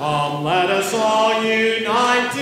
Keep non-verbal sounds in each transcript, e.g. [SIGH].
Come, let us all unite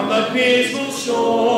from the peaceful shore.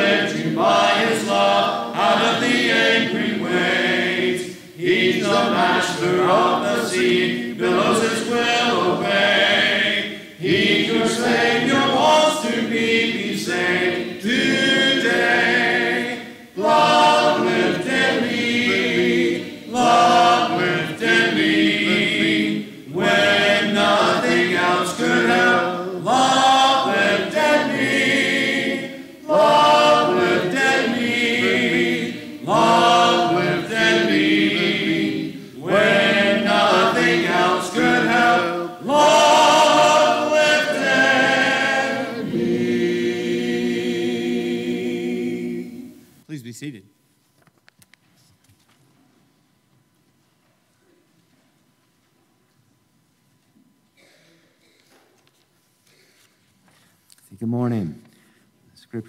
Led you by his love out of the angry waves. He's the master of the sea, billows his will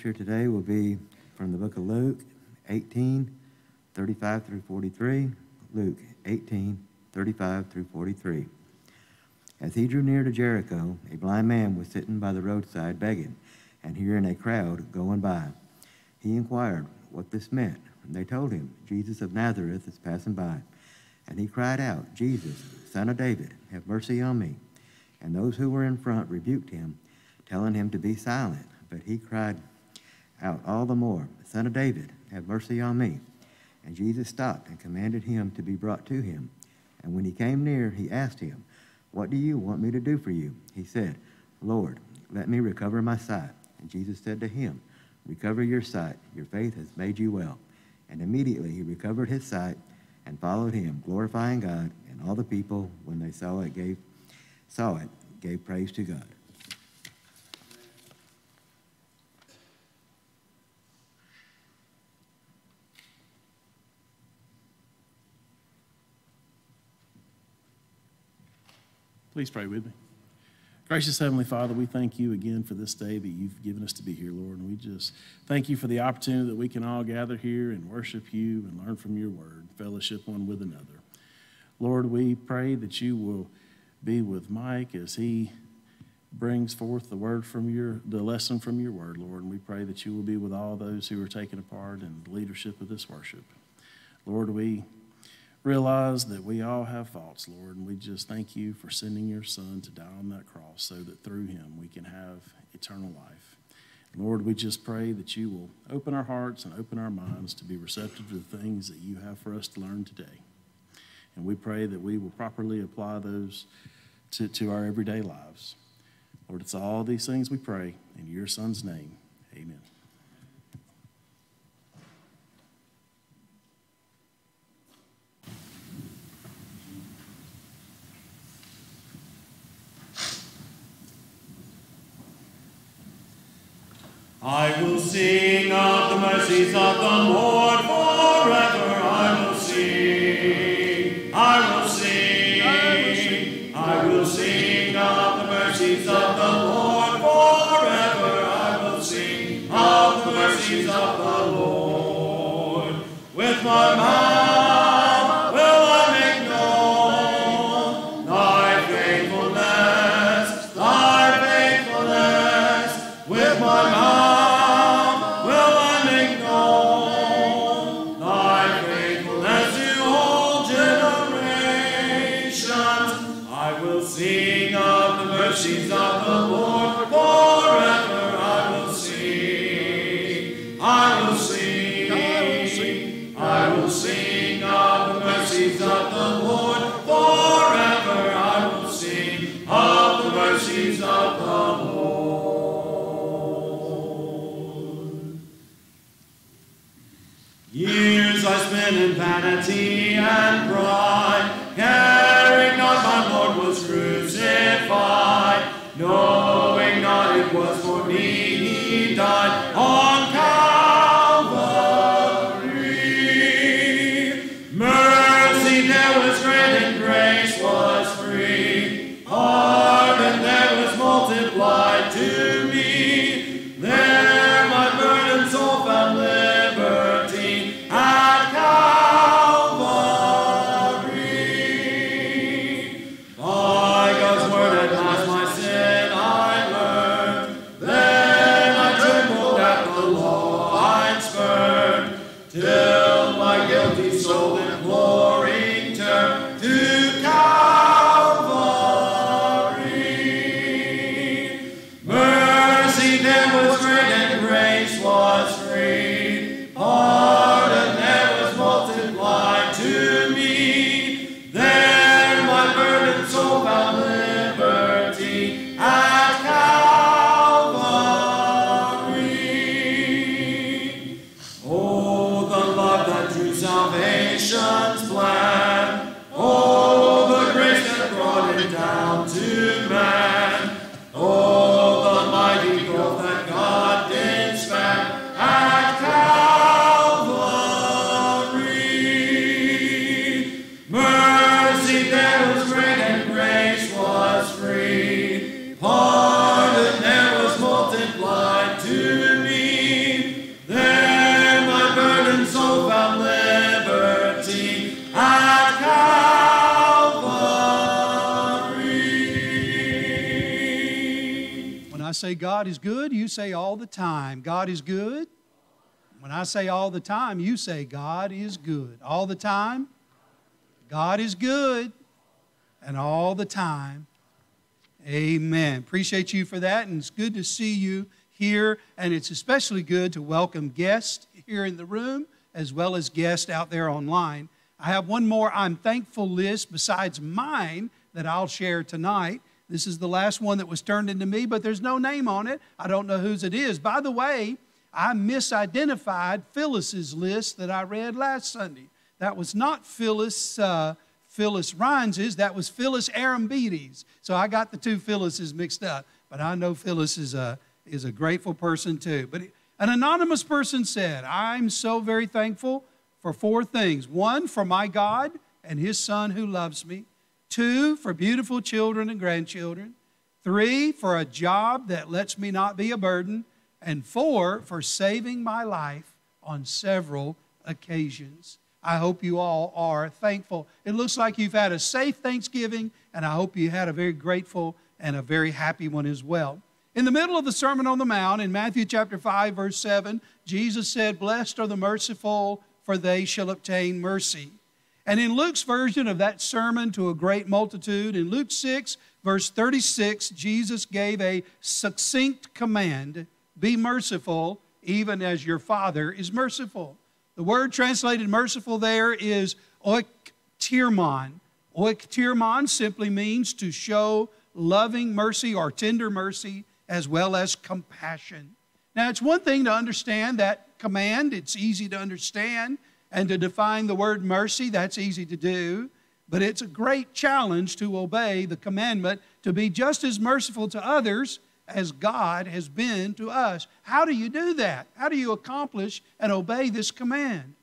scripture today will be from the book of Luke 18, 35 through 43. Luke 18, 35 through 43. As he drew near to Jericho, a blind man was sitting by the roadside begging, and hearing a crowd going by. He inquired what this meant. And they told him, Jesus of Nazareth is passing by. And he cried out, Jesus, son of David, have mercy on me. And those who were in front rebuked him, telling him to be silent. But he cried out all the more, Son of David, have mercy on me. And Jesus stopped and commanded him to be brought to him. And when he came near, he asked him, What do you want me to do for you? He said, Lord, let me recover my sight. And Jesus said to him, Recover your sight. Your faith has made you well. And immediately he recovered his sight and followed him, glorifying God. And all the people, when they saw it, gave, saw it, gave praise to God. Please pray with me. Gracious Heavenly Father, we thank you again for this day that you've given us to be here, Lord. And we just thank you for the opportunity that we can all gather here and worship you and learn from your word, fellowship one with another. Lord, we pray that you will be with Mike as he brings forth the word from your the lesson from your word, Lord. And we pray that you will be with all those who are taking a part in the leadership of this worship. Lord, we realize that we all have faults, Lord, and we just thank you for sending your Son to die on that cross so that through him we can have eternal life. Lord, we just pray that you will open our hearts and open our minds to be receptive to the things that you have for us to learn today. And we pray that we will properly apply those to, to our everyday lives. Lord, it's all these things we pray in your Son's name. Amen. I will sing of the mercies of the Lord forever. I will sing. I will sing. I will sing of the mercies of the Lord forever. I will sing of the mercies of the Lord. With my mouth say God is good, you say all the time, God is good. When I say all the time, you say God is good. All the time, God is good and all the time. Amen. Appreciate you for that, and it's good to see you here, and it's especially good to welcome guests here in the room as well as guests out there online. I have one more I'm thankful list besides mine that I'll share tonight. This is the last one that was turned into me, but there's no name on it. I don't know whose it is. By the way, I misidentified Phyllis's list that I read last Sunday. That was not Phyllis. Uh, Phyllis Rhines's, that was Phyllis Arambides. So I got the two Phyllises mixed up. But I know Phyllis is a, is a grateful person too. But an anonymous person said, I'm so very thankful for four things. One, for my God and his son who loves me. Two, for beautiful children and grandchildren. Three, for a job that lets me not be a burden. And four, for saving my life on several occasions. I hope you all are thankful. It looks like you've had a safe Thanksgiving, and I hope you had a very grateful and a very happy one as well. In the middle of the Sermon on the Mount, in Matthew chapter 5, verse 7, Jesus said, Blessed are the merciful, for they shall obtain mercy. And in Luke's version of that sermon to a great multitude, in Luke 6, verse 36, Jesus gave a succinct command Be merciful, even as your Father is merciful. The word translated merciful there is oiktirmon. Oiktirmon simply means to show loving mercy or tender mercy as well as compassion. Now, it's one thing to understand that command, it's easy to understand, and to define the word mercy, that's easy to do. But it's a great challenge to obey the commandment to be just as merciful to others as God has been to us. How do you do that? How do you accomplish and obey this command?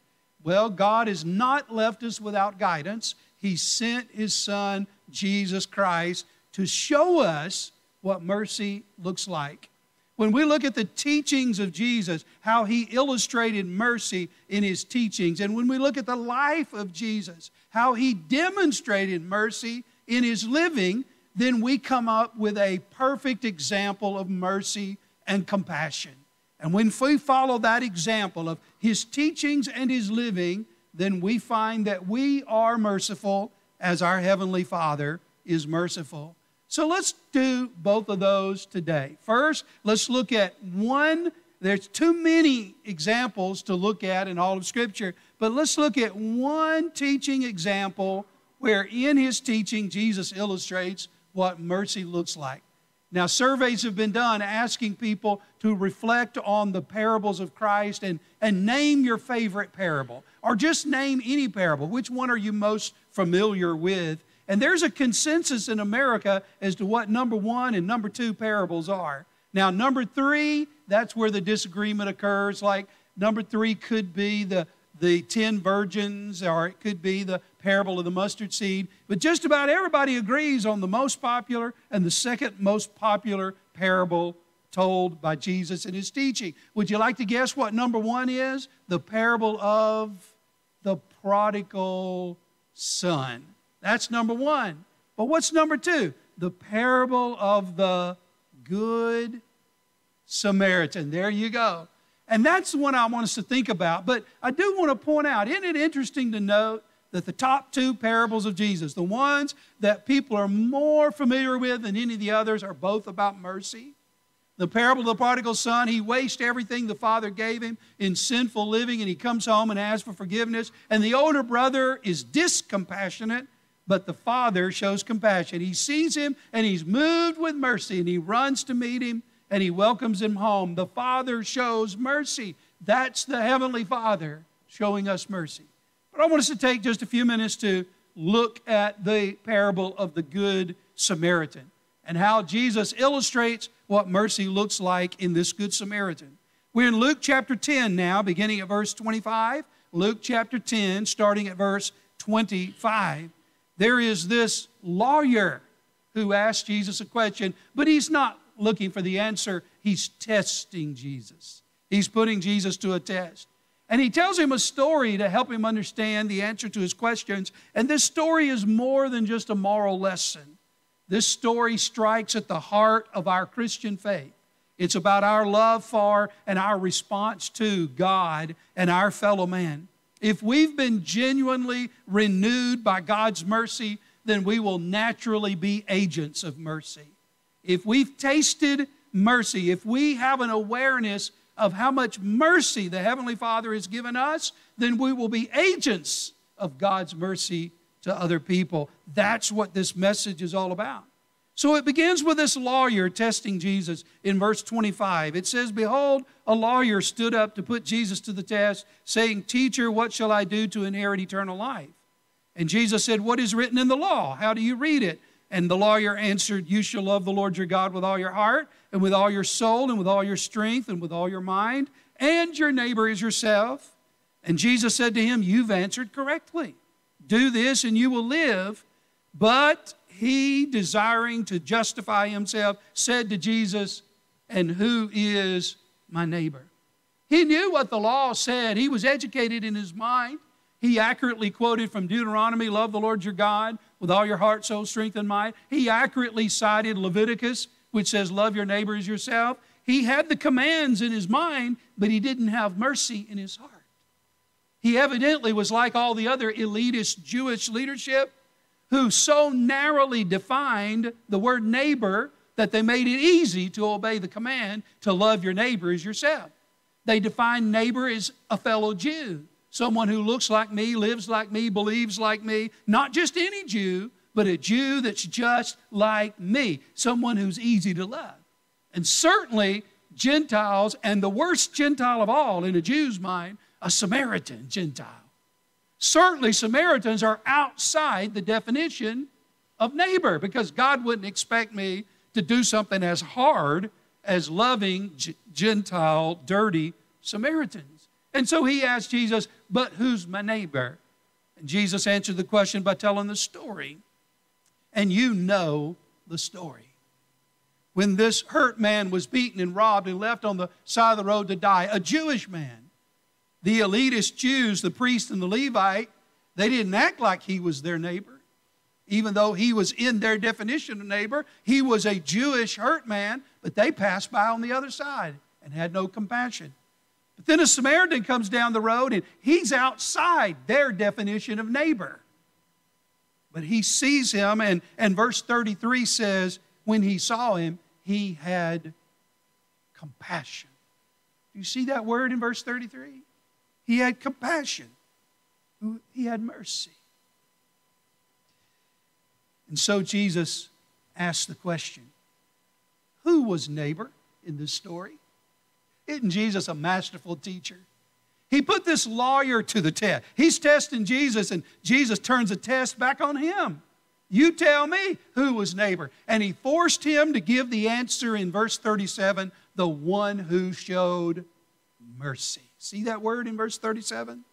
Well, God has not left us without guidance. He sent His Son, Jesus Christ, to show us what mercy looks like. When we look at the teachings of Jesus, how he illustrated mercy in his teachings, and when we look at the life of Jesus, how he demonstrated mercy in his living, then we come up with a perfect example of mercy and compassion. And when we follow that example of his teachings and his living, then we find that we are merciful as our Heavenly Father is merciful. So let's do both of those today. First, let's look at one. There's too many examples to look at in all of Scripture, but let's look at one teaching example where in his teaching Jesus illustrates what mercy looks like. Now, surveys have been done asking people to reflect on the parables of Christ and, and name your favorite parable, or just name any parable. Which one are you most familiar with? And there's a consensus in America as to what number one and number two parables are. Now, number three, that's where the disagreement occurs. Like, number three could be the, the ten virgins, or it could be the parable of the mustard seed. But just about everybody agrees on the most popular and the second most popular parable told by Jesus in his teaching. Would you like to guess what number one is? The parable of the prodigal son. That's number one. But what's number two? The parable of the good Samaritan. There you go. And that's the one I want us to think about. But I do want to point out, isn't it interesting to note that the top two parables of Jesus, the ones that people are more familiar with than any of the others, are both about mercy? The parable of the prodigal son, he wastes everything the father gave him in sinful living and he comes home and asks for forgiveness. And the older brother is discompassionate, but the father shows compassion. He sees him and he's moved with mercy and he runs to meet him and he welcomes him home. The Father shows mercy. That's the Heavenly Father showing us mercy. But I want us to take just a few minutes to look at the parable of the Good Samaritan and how Jesus illustrates what mercy looks like in this Good Samaritan. We're in Luke chapter 10 now, beginning at verse 25. Luke chapter 10, starting at verse 25. There is this lawyer who asks Jesus a question, but he's not looking for the answer, he's testing Jesus. He's putting Jesus to a test. And he tells him a story to help him understand the answer to his questions. And this story is more than just a moral lesson. This story strikes at the heart of our Christian faith. It's about our love for and our response to God and our fellow man. If we've been genuinely renewed by God's mercy, then we will naturally be agents of mercy. If we've tasted mercy, if we have an awareness of how much mercy the Heavenly Father has given us, then we will be agents of God's mercy to other people. That's what this message is all about. So it begins with this lawyer testing Jesus in verse 25. It says, Behold, a lawyer stood up to put Jesus to the test, saying, Teacher, what shall I do to inherit eternal life? And Jesus said, What is written in the law? How do you read it? And the lawyer answered, You shall love the Lord your God with all your heart, and with all your soul, and with all your strength, and with all your mind, and your neighbor as yourself. And Jesus said to him, You've answered correctly. Do this, and you will live. But he, desiring to justify himself, said to Jesus, And who is my neighbor? He knew what the law said, he was educated in his mind. He accurately quoted from Deuteronomy, Love the Lord your God with all your heart, soul, strength, and might. He accurately cited Leviticus, which says, Love your neighbor as yourself. He had the commands in his mind, but he didn't have mercy in his heart. He evidently was like all the other elitist Jewish leadership who so narrowly defined the word neighbor that they made it easy to obey the command to love your neighbor as yourself. They defined neighbor as a fellow Jew someone who looks like me, lives like me, believes like me, not just any Jew, but a Jew that's just like me, someone who's easy to love. And certainly, Gentiles, and the worst Gentile of all in a Jew's mind, a Samaritan Gentile. Certainly, Samaritans are outside the definition of neighbor because God wouldn't expect me to do something as hard as loving Gentile, dirty Samaritans. And so he asked Jesus, But who's my neighbor? And Jesus answered the question by telling the story. And you know the story. When this hurt man was beaten and robbed and left on the side of the road to die, a Jewish man, the elitist Jews, the priest and the Levite, they didn't act like he was their neighbor. Even though he was in their definition of neighbor, he was a Jewish hurt man, but they passed by on the other side and had no compassion. But then a Samaritan comes down the road and he's outside their definition of neighbor. But he sees him, and, and verse 33 says, when he saw him, he had compassion. Do you see that word in verse 33? He had compassion, he had mercy. And so Jesus asked the question Who was neighbor in this story? Isn't Jesus a masterful teacher? He put this lawyer to the test. He's testing Jesus, and Jesus turns the test back on him. You tell me who was neighbor. And he forced him to give the answer in verse 37 the one who showed mercy. See that word in verse 37?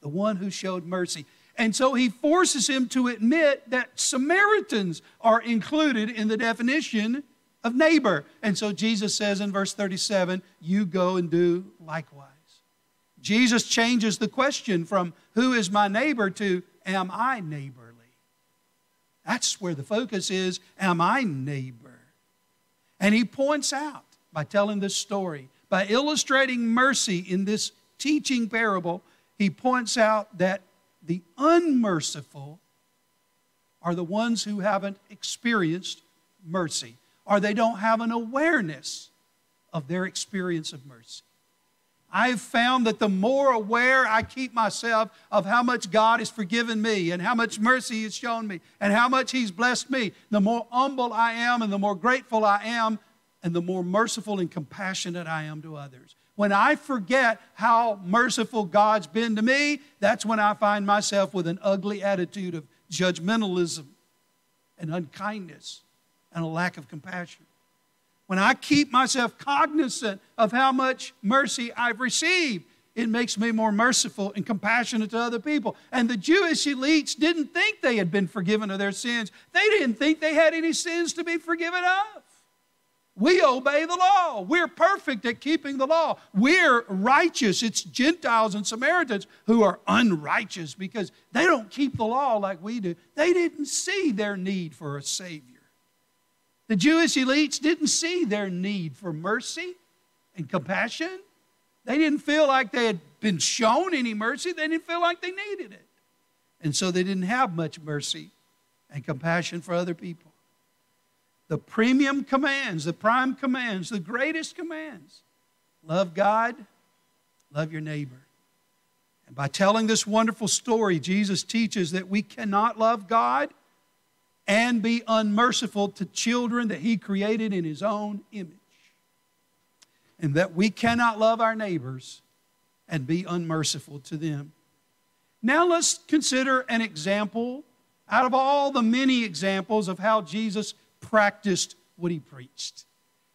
The one who showed mercy. And so he forces him to admit that Samaritans are included in the definition of neighbor. And so Jesus says in verse 37, You go and do likewise. Jesus changes the question from who is my neighbor to am I neighborly? That's where the focus is am I neighbor? And he points out by telling this story, by illustrating mercy in this teaching parable, he points out that the unmerciful are the ones who haven't experienced mercy or they don't have an awareness of their experience of mercy. I've found that the more aware I keep myself of how much God has forgiven me and how much mercy He's shown me and how much He's blessed me, the more humble I am and the more grateful I am and the more merciful and compassionate I am to others. When I forget how merciful God's been to me, that's when I find myself with an ugly attitude of judgmentalism and unkindness and a lack of compassion. When I keep myself cognizant of how much mercy I've received, it makes me more merciful and compassionate to other people. And the Jewish elites didn't think they had been forgiven of their sins, they didn't think they had any sins to be forgiven of. We obey the law. We're perfect at keeping the law. We're righteous. It's Gentiles and Samaritans who are unrighteous because they don't keep the law like we do. They didn't see their need for a Savior. The Jewish elites didn't see their need for mercy and compassion. They didn't feel like they had been shown any mercy, they didn't feel like they needed it. And so they didn't have much mercy and compassion for other people. The premium commands, the prime commands, the greatest commands love God, love your neighbor. And by telling this wonderful story, Jesus teaches that we cannot love God and be unmerciful to children that He created in His own image. And that we cannot love our neighbors and be unmerciful to them. Now let's consider an example out of all the many examples of how Jesus practiced what He preached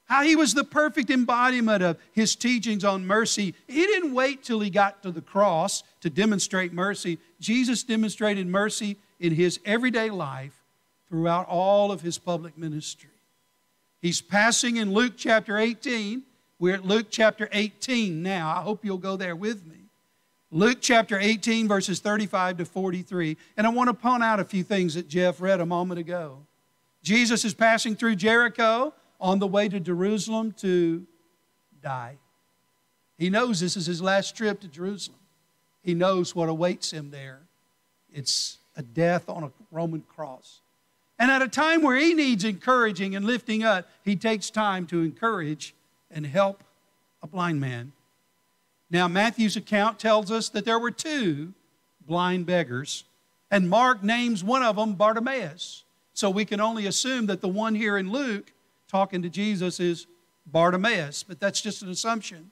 how he was the perfect embodiment of his teachings on mercy. He didn't wait till he got to the cross to demonstrate mercy. Jesus demonstrated mercy in his everyday life throughout all of his public ministry. He's passing in Luke chapter 18. We're at Luke chapter 18 now. I hope you'll go there with me. Luke chapter 18, verses 35 to 43. And I want to point out a few things that Jeff read a moment ago. Jesus is passing through Jericho on the way to Jerusalem to die. He knows this is his last trip to Jerusalem. He knows what awaits him there. It's a death on a Roman cross. And at a time where he needs encouraging and lifting up, he takes time to encourage and help a blind man. Now, Matthew's account tells us that there were two blind beggars, and Mark names one of them Bartimaeus. So we can only assume that the one here in Luke talking to Jesus is Bartimaeus, but that's just an assumption.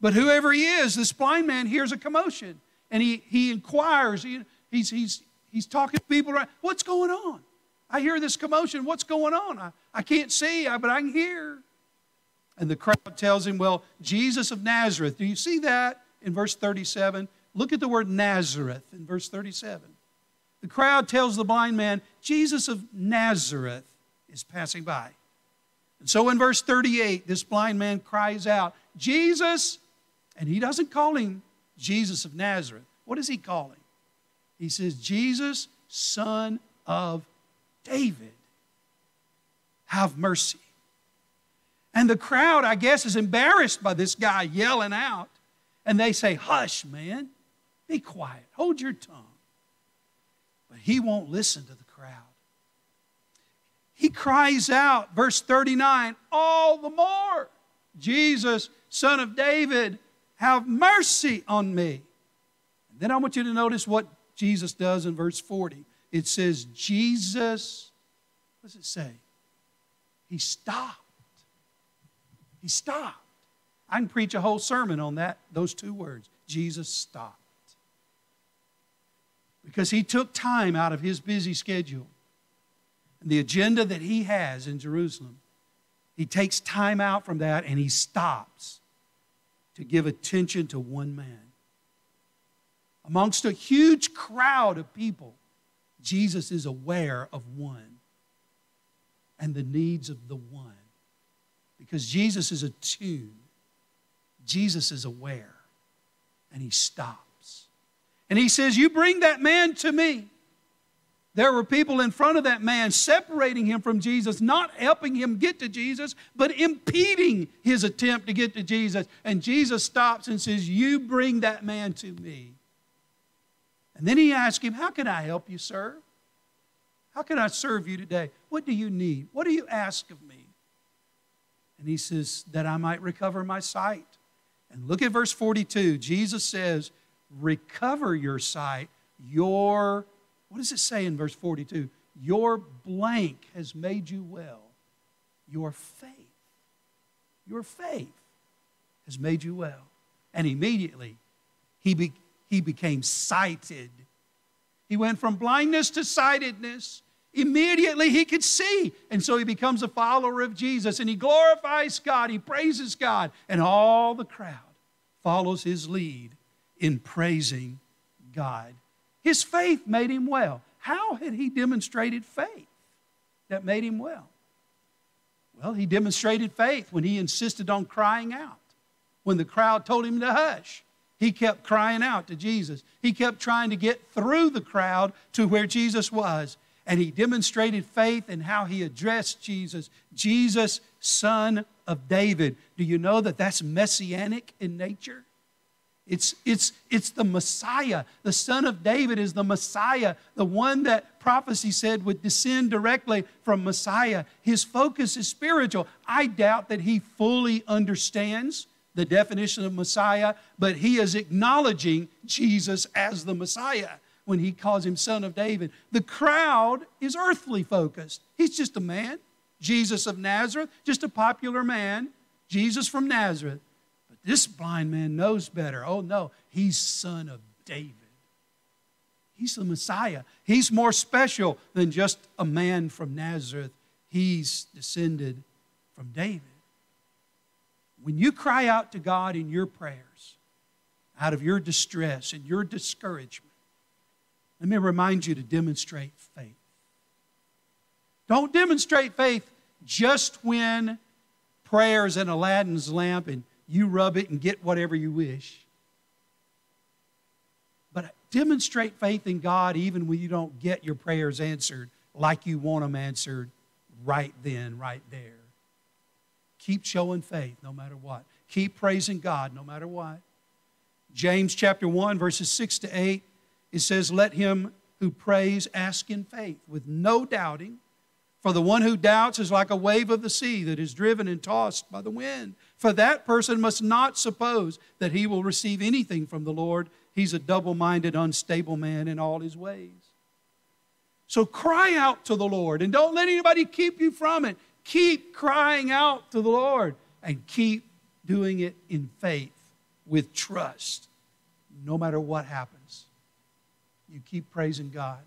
But whoever he is, this blind man hears a commotion and he, he inquires. He, he's, he's, he's talking to people around. What's going on? I hear this commotion. What's going on? I, I can't see, but I can hear. And the crowd tells him, Well, Jesus of Nazareth. Do you see that in verse 37? Look at the word Nazareth in verse 37. The crowd tells the blind man, Jesus of Nazareth is passing by. And so in verse 38, this blind man cries out, Jesus, and he doesn't call him Jesus of Nazareth. What does he call him? He says, Jesus, son of David, have mercy. And the crowd, I guess, is embarrassed by this guy yelling out. And they say, Hush, man, be quiet, hold your tongue. But he won't listen to the crowd he cries out, verse 39, all the more, Jesus, son of David, have mercy on me. And then I want you to notice what Jesus does in verse 40. It says, Jesus, what does it say? He stopped. He stopped. I can preach a whole sermon on that, those two words. Jesus stopped. Because he took time out of his busy schedule and the agenda that he has in Jerusalem, he takes time out from that and he stops to give attention to one man. Amongst a huge crowd of people, Jesus is aware of one and the needs of the one. Because Jesus is attuned, Jesus is aware, and he stops. And he says, You bring that man to me. There were people in front of that man separating him from Jesus, not helping him get to Jesus, but impeding his attempt to get to Jesus. And Jesus stops and says, You bring that man to me. And then he asks him, How can I help you, sir? How can I serve you today? What do you need? What do you ask of me? And he says, That I might recover my sight. And look at verse 42. Jesus says, Recover your sight. Your what does it say in verse 42? Your blank has made you well. Your faith, your faith has made you well. And immediately he, be, he became sighted. He went from blindness to sightedness. Immediately he could see. And so he becomes a follower of Jesus and he glorifies God, he praises God, and all the crowd follows his lead in praising God. His faith made him well. How had he demonstrated faith that made him well? Well, he demonstrated faith when he insisted on crying out. When the crowd told him to hush, he kept crying out to Jesus. He kept trying to get through the crowd to where Jesus was. And he demonstrated faith in how he addressed Jesus Jesus, son of David. Do you know that that's messianic in nature? It's, it's, it's the Messiah. The son of David is the Messiah, the one that prophecy said would descend directly from Messiah. His focus is spiritual. I doubt that he fully understands the definition of Messiah, but he is acknowledging Jesus as the Messiah when he calls him son of David. The crowd is earthly focused. He's just a man. Jesus of Nazareth, just a popular man. Jesus from Nazareth. This blind man knows better. Oh no, he's son of David. He's the Messiah. He's more special than just a man from Nazareth. He's descended from David. When you cry out to God in your prayers, out of your distress and your discouragement, let me remind you to demonstrate faith. Don't demonstrate faith just when prayers and Aladdin's lamp and you rub it and get whatever you wish. But demonstrate faith in God even when you don't get your prayers answered like you want them answered right then, right there. Keep showing faith no matter what. Keep praising God no matter what. James chapter 1, verses 6 to 8, it says, Let him who prays ask in faith with no doubting. For the one who doubts is like a wave of the sea that is driven and tossed by the wind. For that person must not suppose that he will receive anything from the Lord. He's a double minded, unstable man in all his ways. So cry out to the Lord and don't let anybody keep you from it. Keep crying out to the Lord and keep doing it in faith with trust, no matter what happens. You keep praising God.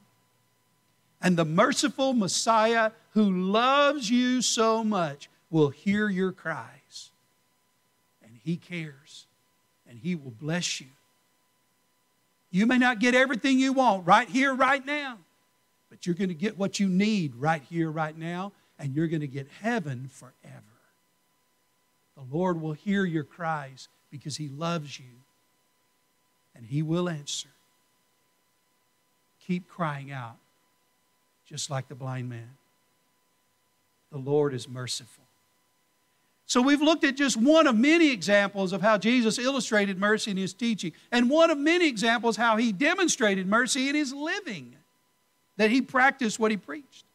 And the merciful Messiah who loves you so much will hear your cries. And he cares and He will bless you. You may not get everything you want right here, right now, but you're going to get what you need right here, right now, and you're going to get heaven forever. The Lord will hear your cries because He loves you and He will answer. Keep crying out, just like the blind man. The Lord is merciful. So we've looked at just one of many examples of how Jesus illustrated mercy in his teaching, and one of many examples how he demonstrated mercy in his living, that he practiced what he preached.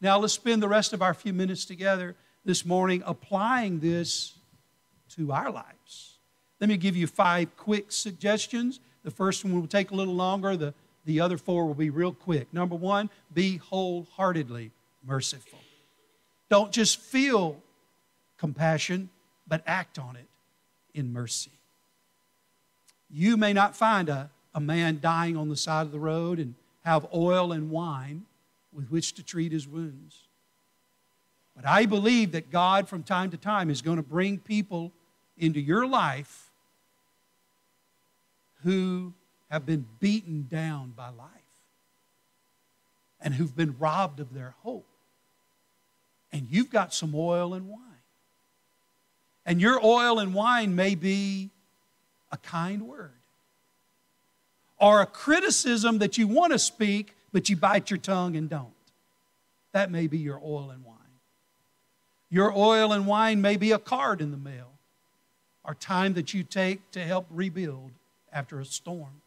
Now let's spend the rest of our few minutes together this morning applying this to our lives. Let me give you five quick suggestions. The first one will take a little longer, the, the other four will be real quick. Number one, be wholeheartedly merciful. Don't just feel compassion, but act on it in mercy. You may not find a, a man dying on the side of the road and have oil and wine with which to treat his wounds. But I believe that God, from time to time, is going to bring people into your life who have been beaten down by life and who've been robbed of their hope. And you've got some oil and wine. And your oil and wine may be a kind word or a criticism that you want to speak, but you bite your tongue and don't. That may be your oil and wine. Your oil and wine may be a card in the mail or time that you take to help rebuild after a storm.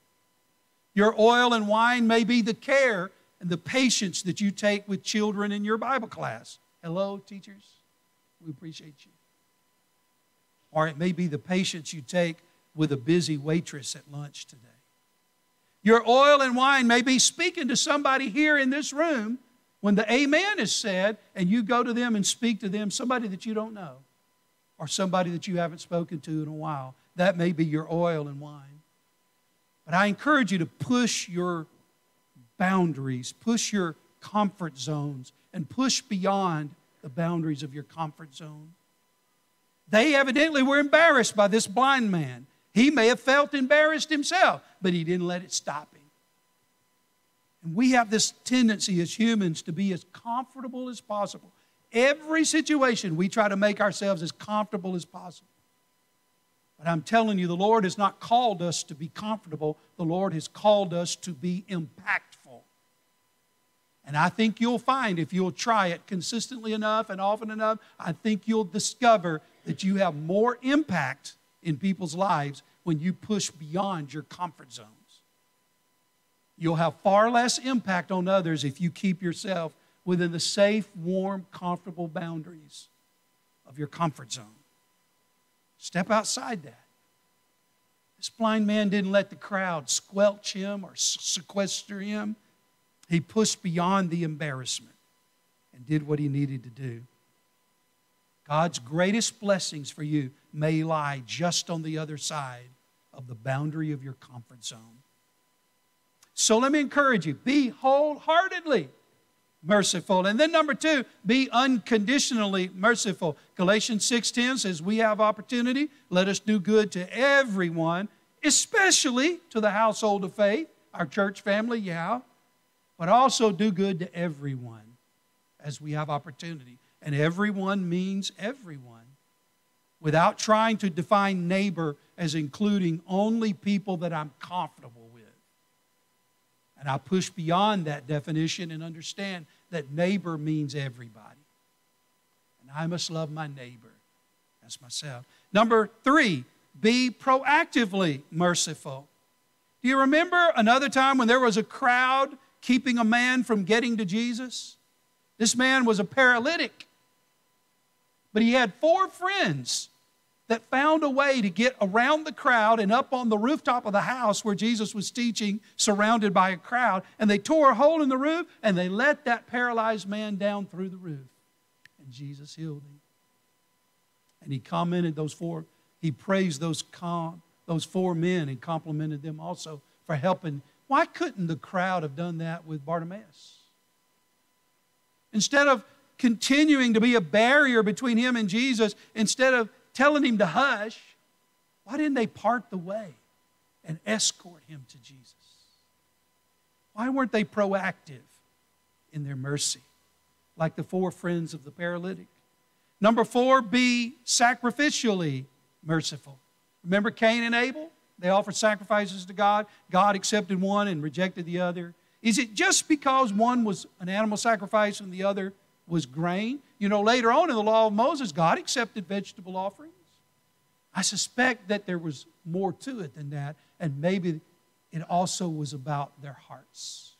Your oil and wine may be the care and the patience that you take with children in your Bible class. Hello, teachers. We appreciate you or it may be the patience you take with a busy waitress at lunch today. Your oil and wine may be speaking to somebody here in this room when the amen is said and you go to them and speak to them, somebody that you don't know or somebody that you haven't spoken to in a while. That may be your oil and wine. But I encourage you to push your boundaries, push your comfort zones, and push beyond the boundaries of your comfort zone. They evidently were embarrassed by this blind man. He may have felt embarrassed himself, but he didn't let it stop him. And we have this tendency as humans to be as comfortable as possible. Every situation, we try to make ourselves as comfortable as possible. But I'm telling you, the Lord has not called us to be comfortable, the Lord has called us to be impactful. And I think you'll find if you'll try it consistently enough and often enough, I think you'll discover that you have more impact in people's lives when you push beyond your comfort zones. You'll have far less impact on others if you keep yourself within the safe, warm, comfortable boundaries of your comfort zone. Step outside that. This blind man didn't let the crowd squelch him or sequester him. He pushed beyond the embarrassment and did what he needed to do. God's greatest blessings for you may lie just on the other side of the boundary of your comfort zone. So let me encourage you be wholeheartedly merciful. And then number 2, be unconditionally merciful. Galatians 6:10 says we have opportunity, let us do good to everyone, especially to the household of faith, our church family, yeah, but also do good to everyone as we have opportunity. And everyone means everyone. Without trying to define neighbor as including only people that I'm comfortable with. And I push beyond that definition and understand that neighbor means everybody. And I must love my neighbor as myself. Number three, be proactively merciful. Do you remember another time when there was a crowd keeping a man from getting to Jesus? This man was a paralytic, but he had four friends that found a way to get around the crowd and up on the rooftop of the house where Jesus was teaching, surrounded by a crowd. And they tore a hole in the roof and they let that paralyzed man down through the roof. And Jesus healed him. And he commented those four, he praised those, com, those four men and complimented them also for helping. Why couldn't the crowd have done that with Bartimaeus? Instead of continuing to be a barrier between him and Jesus, instead of telling him to hush, why didn't they part the way and escort him to Jesus? Why weren't they proactive in their mercy, like the four friends of the paralytic? Number four, be sacrificially merciful. Remember Cain and Abel? They offered sacrifices to God. God accepted one and rejected the other. Is it just because one was an animal sacrifice and the other was grain? You know, later on in the law of Moses, God accepted vegetable offerings. I suspect that there was more to it than that, and maybe it also was about their hearts.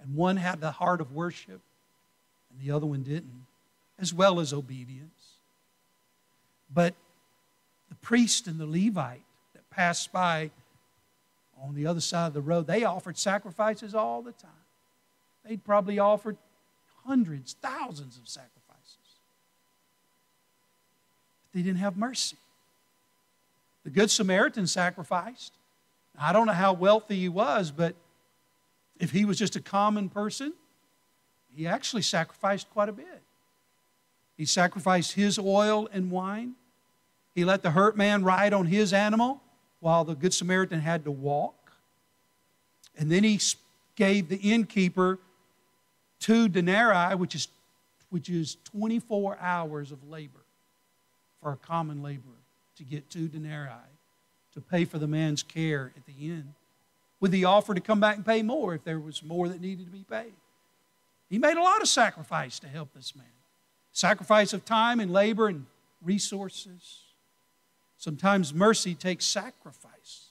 And one had the heart of worship, and the other one didn't, as well as obedience. But the priest and the Levite passed by on the other side of the road, they offered sacrifices all the time. They'd probably offered hundreds, thousands of sacrifices. But they didn't have mercy. The Good Samaritan sacrificed. I don't know how wealthy he was, but if he was just a common person, he actually sacrificed quite a bit. He sacrificed his oil and wine. He let the hurt man ride on his animal while the Good Samaritan had to walk. And then he gave the innkeeper two denarii, which is, which is 24 hours of labor for a common laborer to get two denarii to pay for the man's care at the end, with the offer to come back and pay more if there was more that needed to be paid. He made a lot of sacrifice to help this man sacrifice of time and labor and resources. Sometimes mercy takes sacrifice.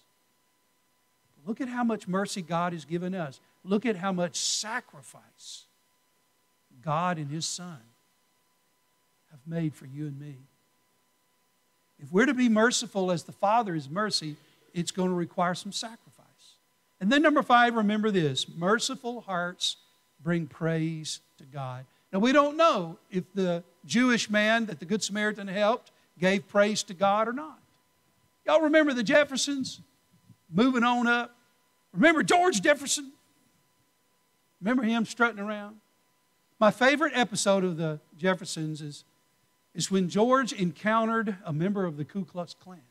Look at how much mercy God has given us. Look at how much sacrifice God and His Son have made for you and me. If we're to be merciful as the Father is mercy, it's going to require some sacrifice. And then, number five, remember this merciful hearts bring praise to God. Now, we don't know if the Jewish man that the Good Samaritan helped gave praise to God or not. Y'all remember the Jeffersons moving on up? Remember George Jefferson? Remember him strutting around? My favorite episode of the Jeffersons is is when George encountered a member of the Ku Klux Klan.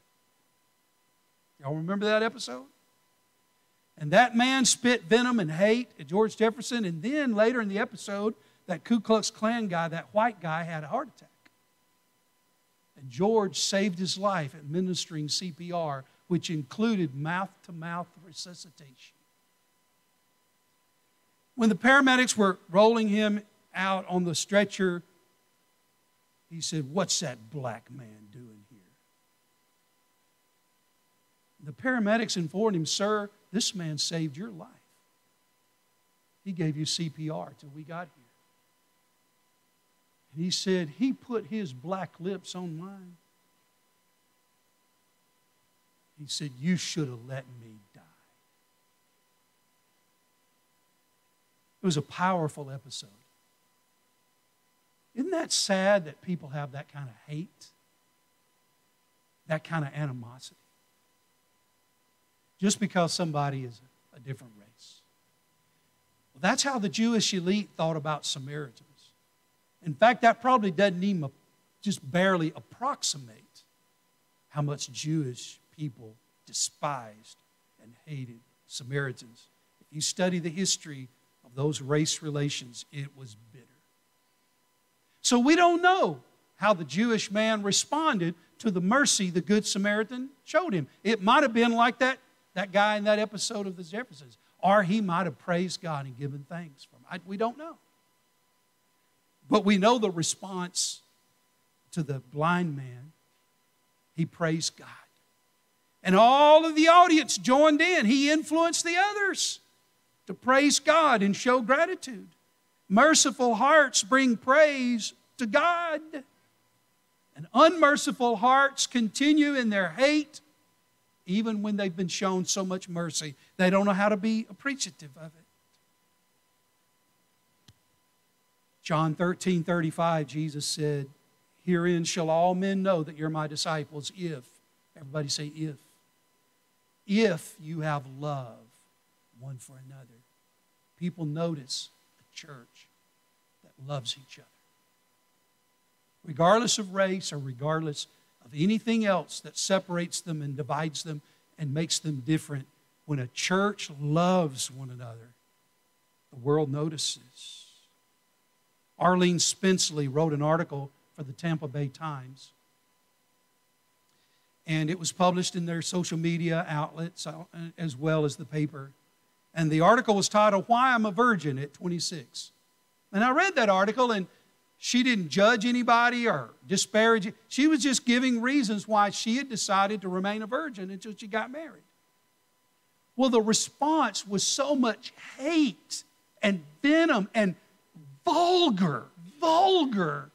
Y'all remember that episode? And that man spit venom and hate at George Jefferson. And then later in the episode, that Ku Klux Klan guy, that white guy, had a heart attack. And George saved his life administering CPR, which included mouth to mouth resuscitation. When the paramedics were rolling him out on the stretcher he said, What's that black man doing here? The paramedics informed him, Sir, this man saved your life. He gave you CPR till we got here. He said, He put his black lips on mine. He said, You should have let me die. It was a powerful episode. Isn't that sad that people have that kind of hate? That kind of animosity? Just because somebody is a different race. Well, that's how the Jewish elite thought about Samaritans. In fact, that probably doesn't even just barely approximate how much Jewish people despised and hated Samaritans. If you study the history of those race relations, it was bitter. So we don't know how the Jewish man responded to the mercy the Good Samaritan showed him. It might have been like that, that guy in that episode of the Jeffersons, or he might have praised God and given thanks for him. I, we don't know. But we know the response to the blind man. He praised God. And all of the audience joined in. He influenced the others to praise God and show gratitude. Merciful hearts bring praise to God. And unmerciful hearts continue in their hate even when they've been shown so much mercy. They don't know how to be appreciative of it. John 13 35, Jesus said, Herein shall all men know that you're my disciples if, everybody say if, if you have love one for another. People notice a church that loves each other. Regardless of race or regardless of anything else that separates them and divides them and makes them different, when a church loves one another, the world notices. Arleen Spenceley wrote an article for the Tampa Bay Times. And it was published in their social media outlets uh, as well as the paper. And the article was titled, Why I'm a Virgin at 26. And I read that article, and she didn't judge anybody or disparage. She was just giving reasons why she had decided to remain a virgin until she got married. Well, the response was so much hate and venom and vulgar, vulgar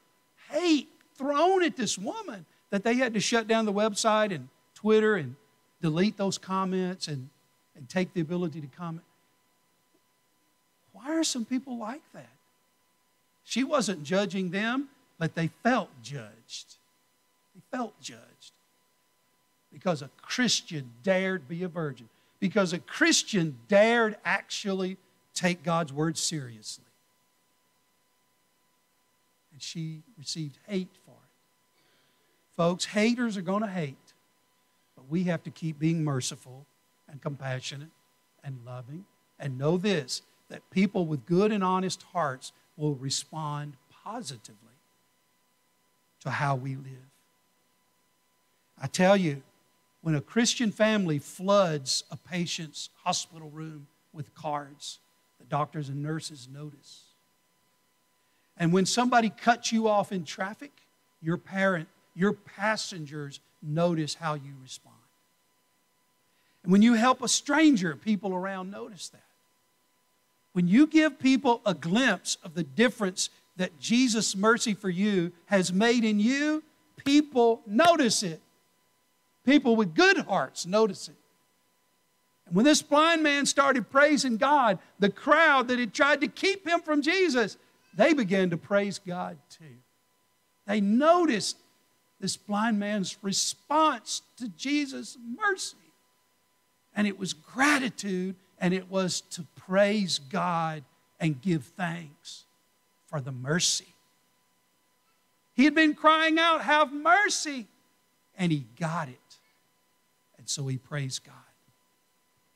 hate thrown at this woman that they had to shut down the website and Twitter and delete those comments and, and take the ability to comment. Why are some people like that? She wasn't judging them, but they felt judged. They felt judged because a Christian dared be a virgin, because a Christian dared actually take God's word seriously and she received hate for it. Folks, haters are going to hate, but we have to keep being merciful and compassionate and loving and know this that people with good and honest hearts will respond positively to how we live. I tell you, when a Christian family floods a patient's hospital room with cards, the doctors and nurses notice. And when somebody cuts you off in traffic, your parent, your passengers notice how you respond. And when you help a stranger, people around notice that. When you give people a glimpse of the difference that Jesus' mercy for you has made in you, people notice it. People with good hearts notice it. And when this blind man started praising God, the crowd that had tried to keep him from Jesus they began to praise God too. They noticed this blind man's response to Jesus' mercy. And it was gratitude and it was to praise God and give thanks for the mercy. He had been crying out, Have mercy! And he got it. And so he praised God.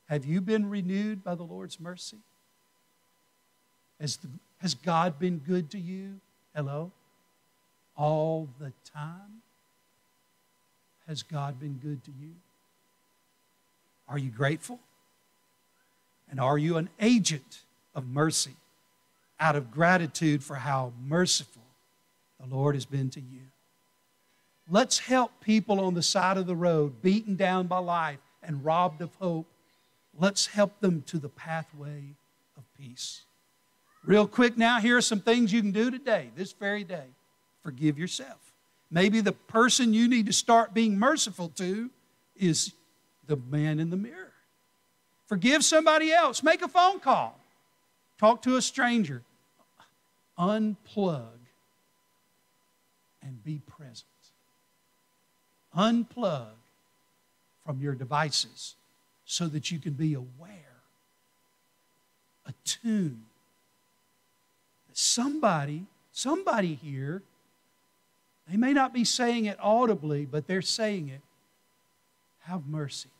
Have you been renewed by the Lord's mercy? As the has God been good to you? Hello? All the time? Has God been good to you? Are you grateful? And are you an agent of mercy out of gratitude for how merciful the Lord has been to you? Let's help people on the side of the road, beaten down by life and robbed of hope. Let's help them to the pathway of peace. Real quick now, here are some things you can do today, this very day. Forgive yourself. Maybe the person you need to start being merciful to is the man in the mirror. Forgive somebody else. Make a phone call. Talk to a stranger. Unplug and be present. Unplug from your devices so that you can be aware, attuned. Somebody, somebody here, they may not be saying it audibly, but they're saying it. Have mercy.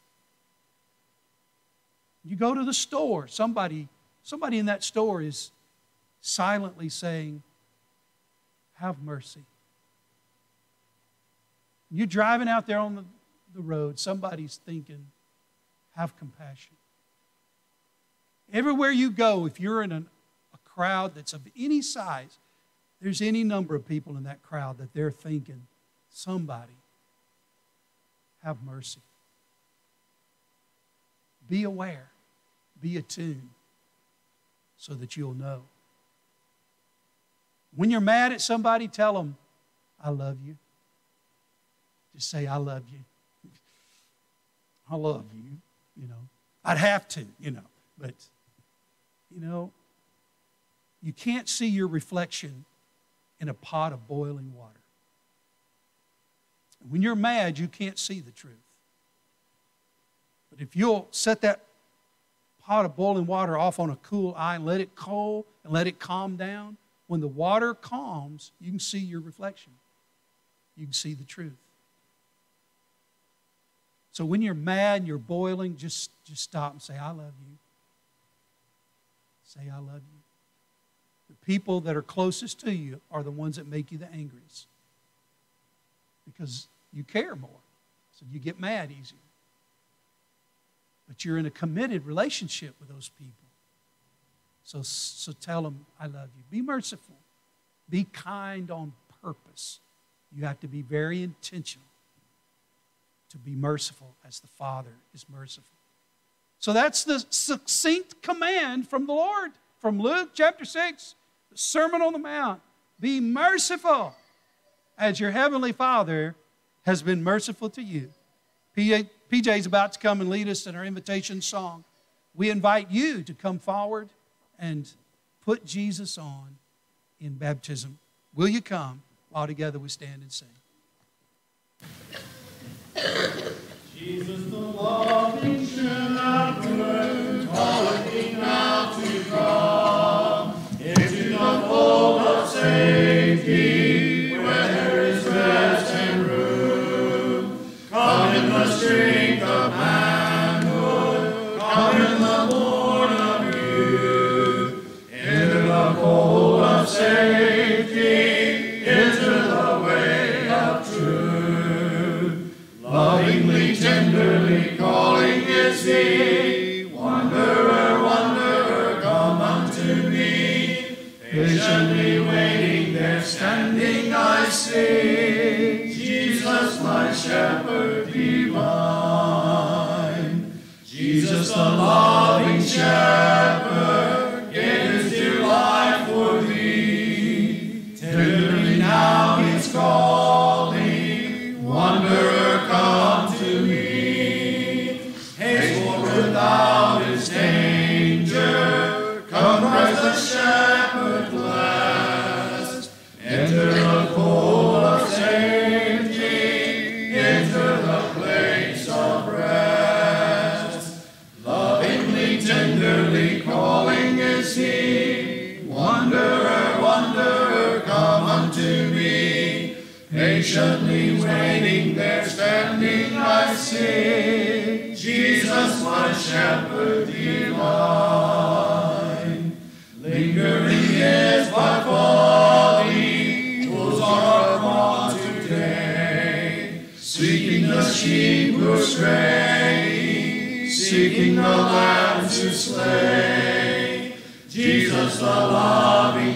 You go to the store, somebody, somebody in that store is silently saying, Have mercy. You're driving out there on the, the road, somebody's thinking, Have compassion. Everywhere you go, if you're in a, a crowd that's of any size, there's any number of people in that crowd that they're thinking, somebody, have mercy. Be aware. Be attuned so that you'll know. When you're mad at somebody, tell them, I love you. Just say, I love you. [LAUGHS] I love you, you know. I'd have to, you know, but, you know, you can't see your reflection in a pot of boiling water. When you're mad, you can't see the truth. But if you'll set that pot of boiling water off on a cool eye and let it cool and let it calm down, when the water calms, you can see your reflection. You can see the truth. So when you're mad and you're boiling, just, just stop and say, I love you. Say, I love you. The people that are closest to you are the ones that make you the angriest because you care more. So you get mad easier but you're in a committed relationship with those people. So, so tell them, I love you. Be merciful. Be kind on purpose. You have to be very intentional to be merciful as the Father is merciful. So that's the succinct command from the Lord from Luke chapter 6, the Sermon on the Mount. Be merciful as your heavenly Father has been merciful to you. PJ is about to come and lead us in our invitation song. We invite you to come forward and put Jesus on in baptism. Will you come while together we stand and sing?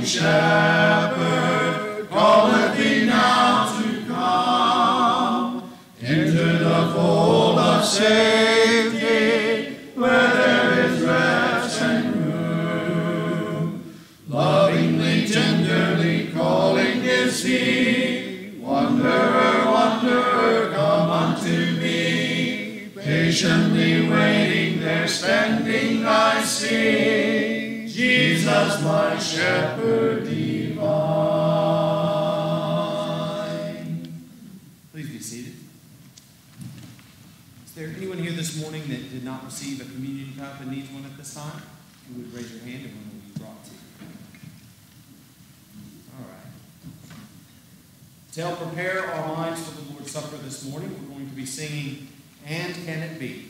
loving shepherd calleth thee now to come into the fold of safety where there is rest and room. Lovingly, tenderly calling is he, wanderer, wanderer, come unto me. Patiently waiting there, standing I see Jesus my shepherd divine. Please be seated. Is there anyone here this morning that did not receive a communion cup and needs one at this time? If you would raise your hand and one will be brought to you. All right. To help prepare our minds for the Lord's Supper this morning, we're going to be singing And Can It Be?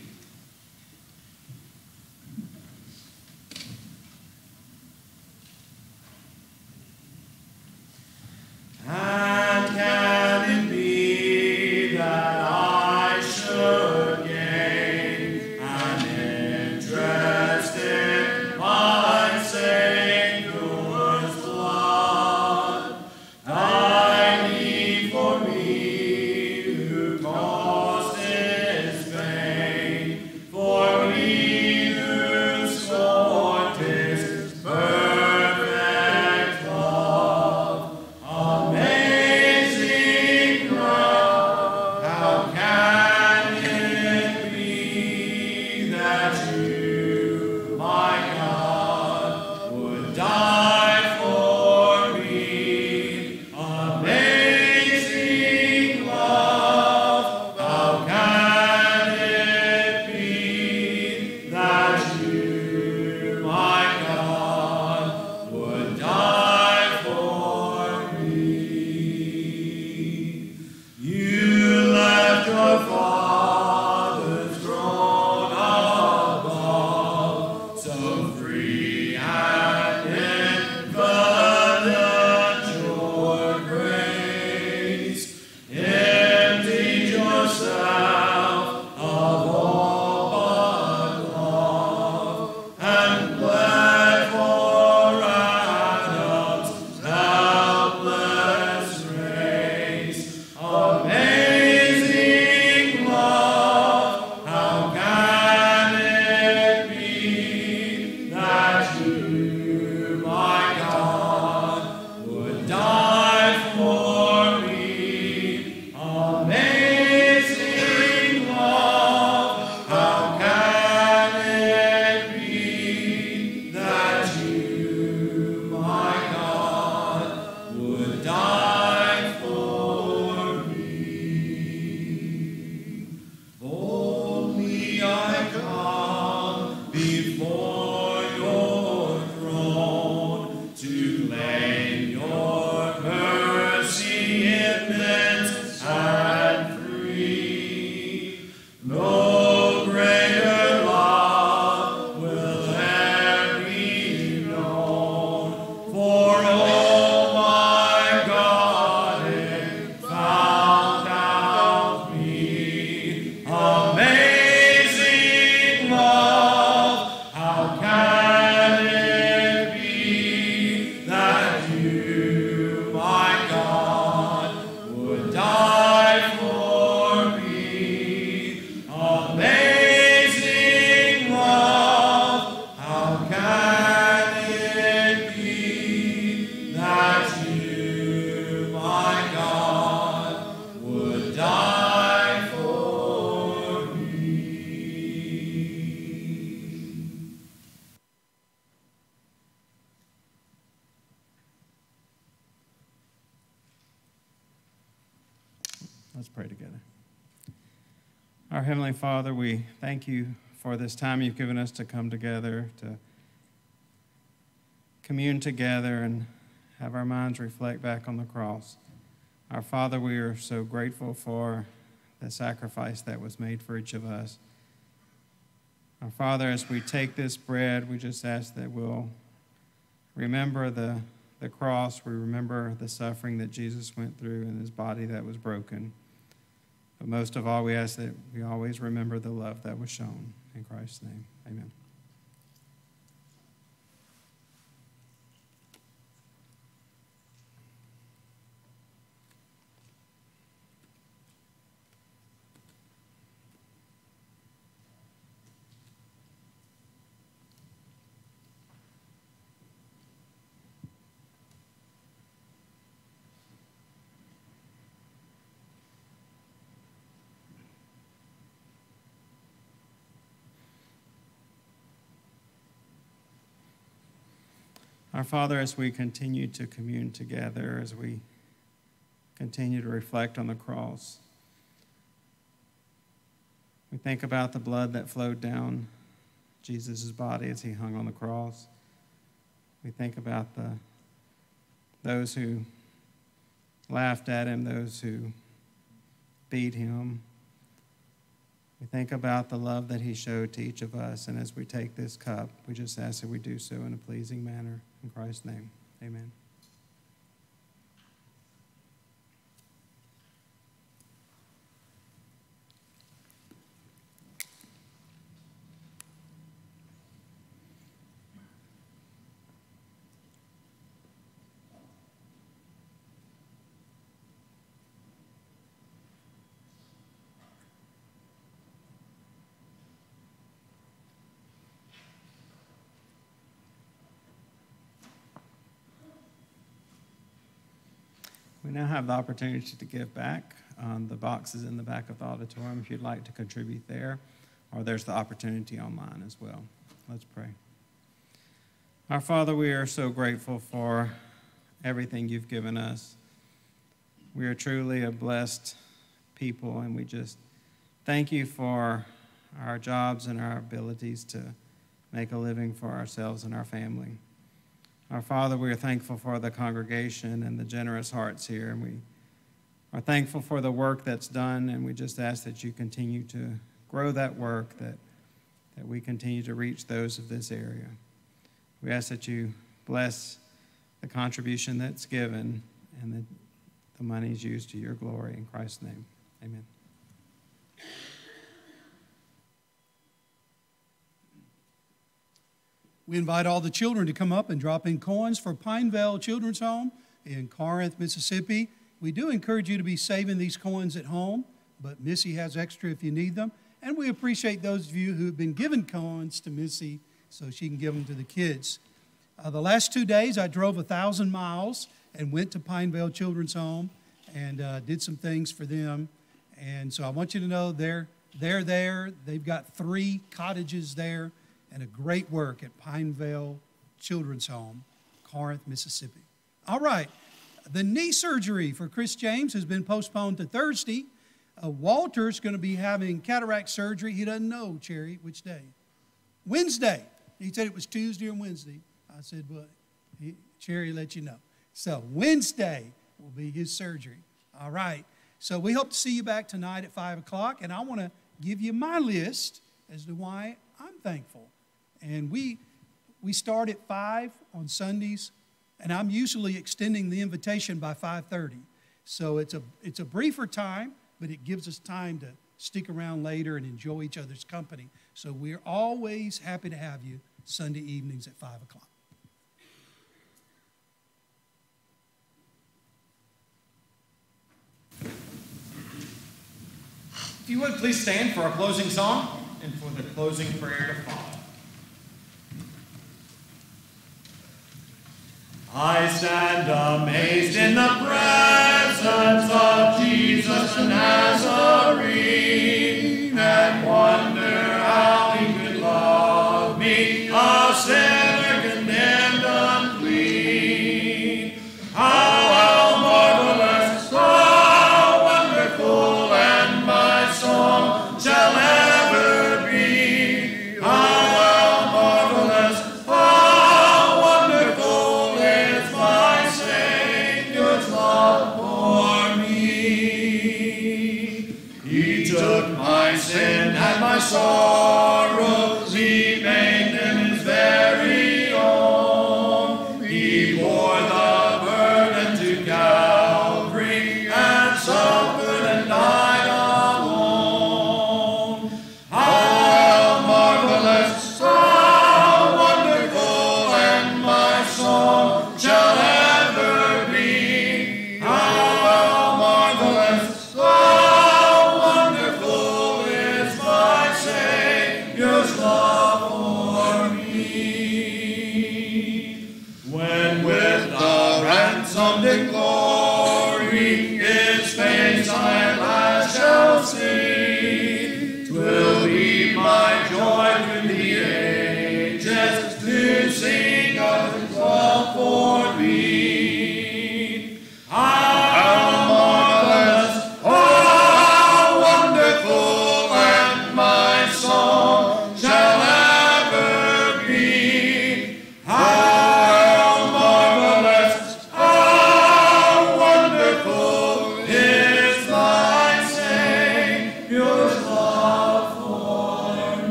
Thank you for this time you've given us to come together, to commune together, and have our minds reflect back on the cross. Our Father, we are so grateful for the sacrifice that was made for each of us. Our Father, as we take this bread, we just ask that we'll remember the, the cross, we remember the suffering that Jesus went through and his body that was broken. But most of all, we ask that we always remember the love that was shown. In Christ's name, amen. Our Father, as we continue to commune together, as we continue to reflect on the cross, we think about the blood that flowed down Jesus' body as he hung on the cross. We think about the, those who laughed at him, those who beat him. We think about the love that he showed to each of us. And as we take this cup, we just ask that we do so in a pleasing manner. In Christ's name, amen. Now have the opportunity to give back. Um, the box is in the back of the auditorium if you'd like to contribute there, or there's the opportunity online as well. Let's pray. Our Father, we are so grateful for everything you've given us. We are truly a blessed people, and we just thank you for our jobs and our abilities to make a living for ourselves and our family. Our Father, we are thankful for the congregation and the generous hearts here, and we are thankful for the work that's done, and we just ask that you continue to grow that work, that, that we continue to reach those of this area. We ask that you bless the contribution that's given and that the money is used to your glory. In Christ's name, amen. We invite all the children to come up and drop in coins for Pinevale Children's Home in Corinth, Mississippi. We do encourage you to be saving these coins at home, but Missy has extra if you need them. And we appreciate those of you who have been given coins to Missy so she can give them to the kids. Uh, the last two days, I drove a thousand miles and went to Pinevale Children's Home and uh, did some things for them. And so I want you to know they're, they're there. They've got three cottages there and a great work at Pinevale Children's Home, Corinth, Mississippi. All right, the knee surgery for Chris James has been postponed to Thursday. Uh, Walter's going to be having cataract surgery. He doesn't know, Cherry, which day. Wednesday. He said it was Tuesday or Wednesday. I said, well, he, Cherry let you know. So Wednesday will be his surgery. All right. So we hope to see you back tonight at 5 o'clock. And I want to give you my list as to why I'm thankful. And we, we start at 5 on Sundays, and I'm usually extending the invitation by 5.30. So it's a, it's a briefer time, but it gives us time to stick around later and enjoy each other's company. So we're always happy to have you Sunday evenings at 5 o'clock. If you would, please stand for our closing song and for the closing prayer to follow. I stand amazed in the presence of Jesus Nazarene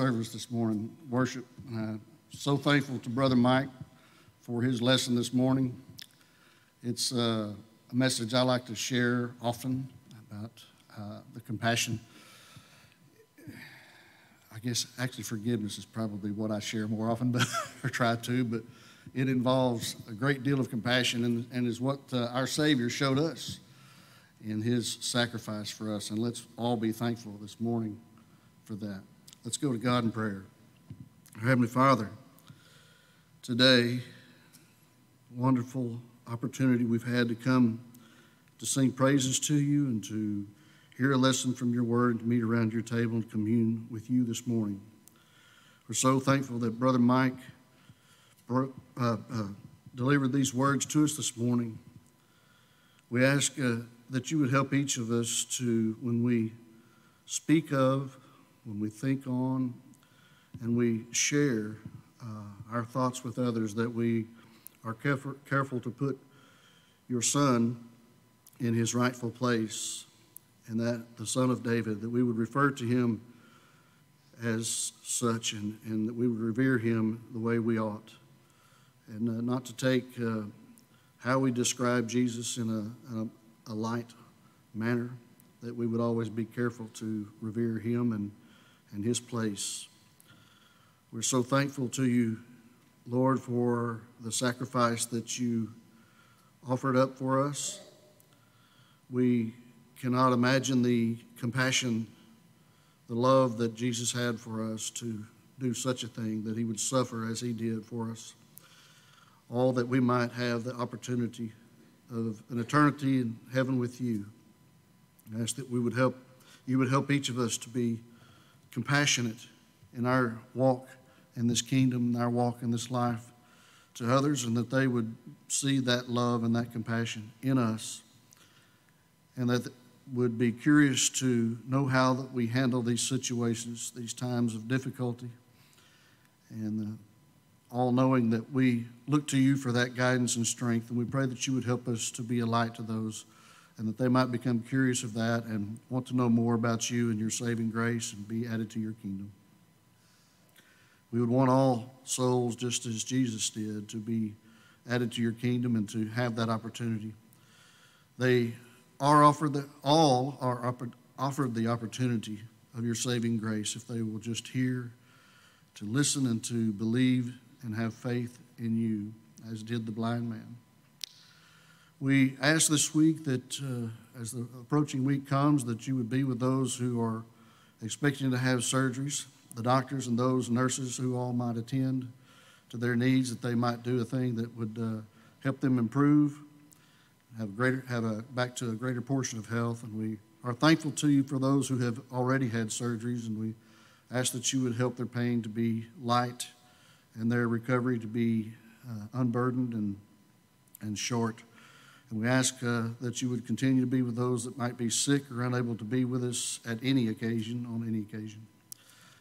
service this morning, worship. Uh, so thankful to Brother Mike for his lesson this morning. It's uh, a message I like to share often about uh, the compassion. I guess actually forgiveness is probably what I share more often, but [LAUGHS] or try to. But it involves a great deal of compassion, and, and is what uh, our Savior showed us in His sacrifice for us. And let's all be thankful this morning for that. Let's go to God in prayer. Our Heavenly Father, today, wonderful opportunity we've had to come to sing praises to you and to hear a lesson from your word and to meet around your table and commune with you this morning. We're so thankful that Brother Mike uh, uh, delivered these words to us this morning. We ask uh, that you would help each of us to, when we speak of when we think on and we share uh, our thoughts with others, that we are careful, careful to put your son in his rightful place, and that the son of David, that we would refer to him as such, and, and that we would revere him the way we ought, and uh, not to take uh, how we describe Jesus in a, a, a light manner, that we would always be careful to revere him and and his place. We're so thankful to you, Lord, for the sacrifice that you offered up for us. We cannot imagine the compassion, the love that Jesus had for us to do such a thing, that he would suffer as he did for us. All that we might have the opportunity of an eternity in heaven with you. I ask that we would help, you would help each of us to be compassionate in our walk in this kingdom, in our walk in this life to others, and that they would see that love and that compassion in us, and that would be curious to know how that we handle these situations, these times of difficulty, and uh, all knowing that we look to you for that guidance and strength, and we pray that you would help us to be a light to those and that they might become curious of that and want to know more about you and your saving grace and be added to your kingdom. We would want all souls, just as Jesus did, to be added to your kingdom and to have that opportunity. They are offered the, all are offered the opportunity of your saving grace if they will just hear, to listen, and to believe and have faith in you, as did the blind man. We ask this week that uh, as the approaching week comes, that you would be with those who are expecting to have surgeries, the doctors and those nurses who all might attend to their needs, that they might do a thing that would uh, help them improve, have greater, have a back to a greater portion of health. And we are thankful to you for those who have already had surgeries, and we ask that you would help their pain to be light and their recovery to be uh, unburdened and and short. And we ask uh, that you would continue to be with those that might be sick or unable to be with us at any occasion, on any occasion.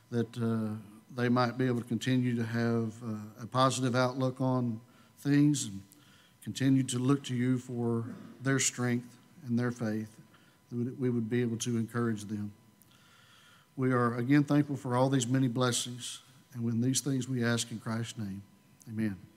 That uh, they might be able to continue to have uh, a positive outlook on things and continue to look to you for their strength and their faith. That we would be able to encourage them. We are again thankful for all these many blessings. And when these things we ask in Christ's name, amen.